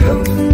Hello.